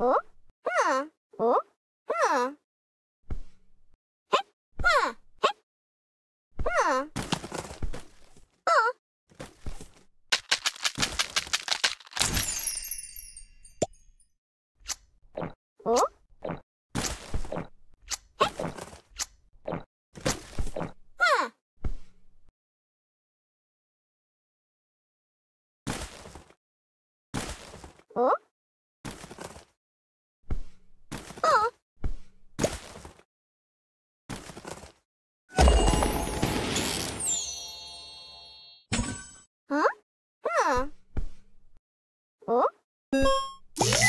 Oh? Oh? Oh. Oh? Oh? ん？